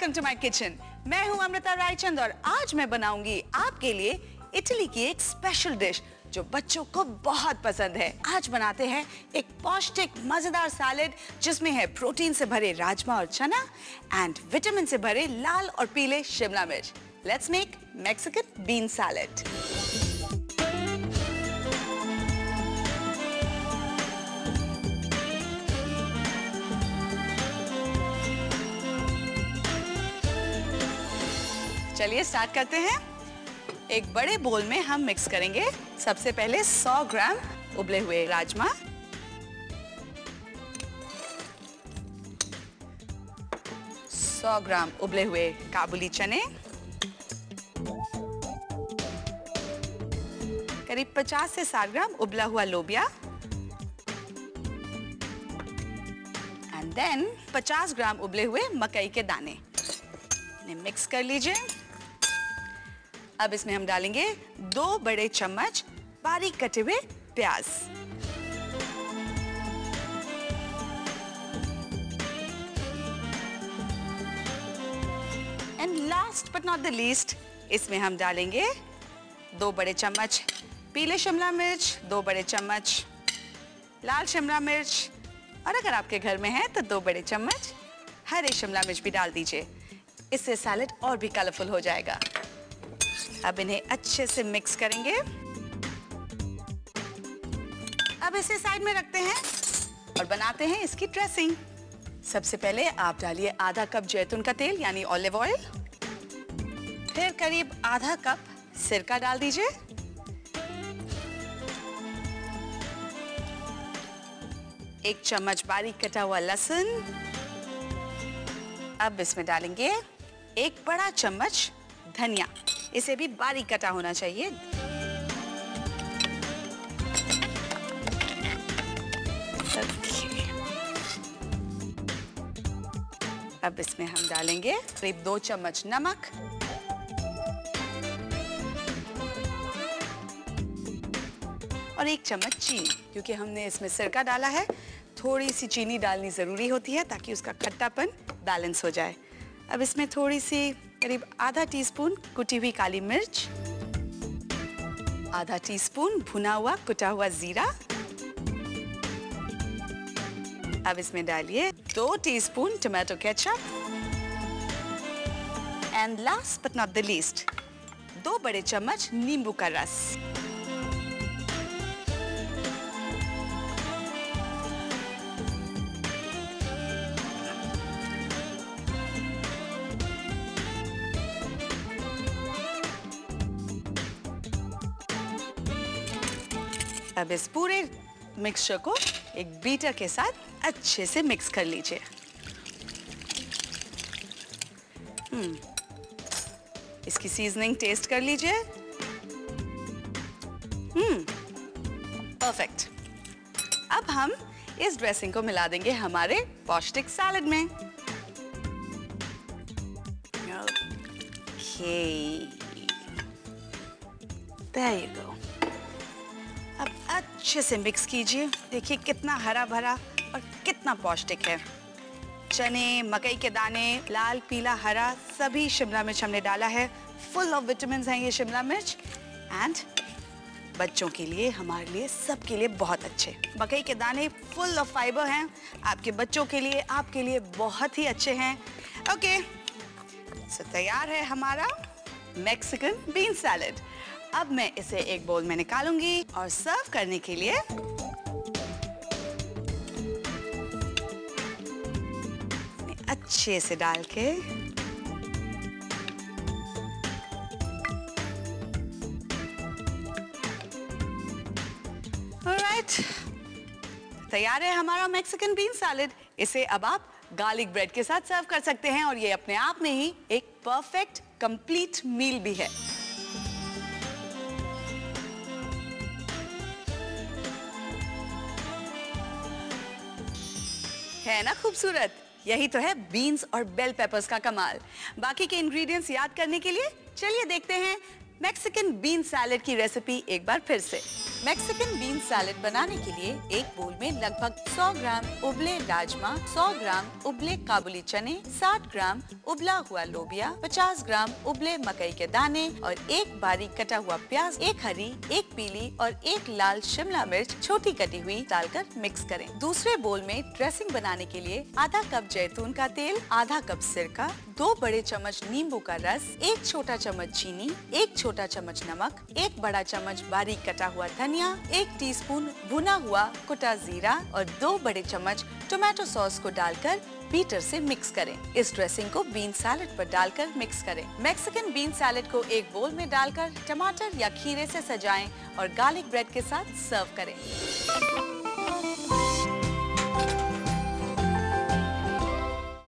Welcome to my kitchen मैं हूँ अमृता रायचंद और आज मैं बनाऊँगी आपके लिए इटली की एक स्पेशल डिश जो बच्चों को बहुत पसंद है। आज बनाते हैं एक पौष्टिक, मज़ेदार सैलेड जिसमें है प्रोटीन से भरे राजमा और चना एंड विटामिन से भरे लाल और पीले शिमला मिर्च। Let's make Mexican bean salad चलिए स्टार्ट करते हैं। एक बड़े बोल में हम मिक्स करेंगे। सबसे पहले 100 ग्राम उबले हुए राजमा। सौ ग्राम उबले हुए काबुली चने। करीब 50 से 60 ग्राम उबला हुआ लोबिया। एंड देन 50 ग्राम उबले हुए मकई के दाने। मिक्स कर लीजिए। अब इसमें हम डालेंगे दो बड़े चम्मच बारीक कटे हुए प्याज। And last but not the least इसमें हम डालेंगे दो बड़े चम्मच पीले शिमला मिर्च, दो बड़े चम्मच लाल शिमला मिर्च। और अगर आपके घर में है तो दो बड़े चम्मच हरे शिमला मिर्च भी डाल दीजिए। इससे सैलेड और भी कलरफुल हो जाएगा। अब इन्हें अच्छे से मिक्स करेंगे। अब इसे साइड में रखते हैं और बनाते हैं इसकी ड्रेसिंग सबसे पहले आप डालिए आधा कप जैतून का तेल, यानी ऑलिव ऑयल फिर करीब आधा कप सिरका डाल दीजिए। एक चम्मच बारीक कटा हुआ लहसुन। अब इसमें डालेंगे एक बड़ा चम्मच धनिया। इसे भी बारीक कटा होना चाहिए। अब इसमें हम डालेंगे करीब दो चम्मच नमक। और एक चम्मच चीनी, क्योंकि हमने इसमें सिरका डाला है। थोड़ी सी चीनी डालनी ज़रूरी होती है ताकि उसका खट्टापन बैलेंस हो जाए। अब इसमें थोड़ी सी करीब आधा टीस्पून कुटी हुई काली मिर्च, आधा टीस्पून भुना हुआ, कुटा हुआ जीरा। अब इसमें डालिए दो teaspoon tomato ketchup. And last but not the least दो बड़े चम्मच नींबू का रस। अब इस पूरे मिक्सचर को एक बीटर के साथ अच्छे से मिक्स कर लीजिए हम्म इसकी सीजनिंग टेस्ट कर लीजिए हम्म परफेक्ट अब हम इस ड्रेसिंग को मिला देंगे हमारे पौष्टिक सैलेड में okay Okay. There you go. अब अच्छे से मिक्स कीजिए। देखिए कितना हरा भरा और कितना पौष्टिक है। चने, मकई के दाने, लाल, पीला, हरा, सभी शिमला मिर्च हमने डाला है। फुल ऑफ़ विटामिन हैं ये शिमला मिर्च। एंड बच्चों के लिए, हमारे लिए, सबके लिए बहुत अच्छे। मकई के दाने फुल ऑफ़ फाइबर हैं। आपके बच्चों के लिए, आपके लिए बहुत ही अच्छे हैं। ओके सो तैयार है हमारा मैक्सिकन बीन सैलेड अब मैं इसे एक बोल में निकालूँगी और सर्व करने के लिए अच्छे से डाल के Alright. तैयार है हमारा मैक्सिकन बीन सैलेड इसे अब आप गार्लिक ब्रेड के साथ सर्व कर सकते हैं और ये अपने आप में ही एक परफेक्ट कंप्लीट मील भी है है ना खूबसूरत? यही तो है बीन्स और बेल पेपर्स का कमाल। बाकी के इंग्रेडिएंट्स याद करने के लिए चलिए देखते हैं मैक्सिकन बीन सैलेड की रेसिपी एक बार फिर से। मैक्सिकन बीन सैलेड बनाने के लिए एक बोल में लगभग 100 ग्राम उबले राजमा 100 ग्राम उबले काबुली चने 60 ग्राम उबला हुआ लोबिया 50 ग्राम उबले मकई के दाने और एक बारीक कटा हुआ प्याज, एक हरी, एक पीली और एक लाल शिमला मिर्च छोटी कटी हुई डालकर मिक्स करें। दूसरे बोल में ड्रेसिंग बनाने के लिए आधा कप जैतून का तेल, आधा कप सिरका, दो बड़े चम्मच नींबू का रस, एक छोटा चम्मच चीनी, एक छोटा चम्मच नमक, एक बड़ा चम्मच बारीक कटा हुआ धनिया, एक टीस्पून भुना हुआ कुटा जीरा और दो बड़े चम्मच टोमेटो सॉस को डालकर बीटर से मिक्स करें। इस ड्रेसिंग को बीन सैलेड पर डालकर मिक्स करें। मैक्सिकन बीन सैलेड को एक बोल में डालकर टमाटर या खीरे से सजाएँ और गार्लिक ब्रेड के साथ सर्व करें।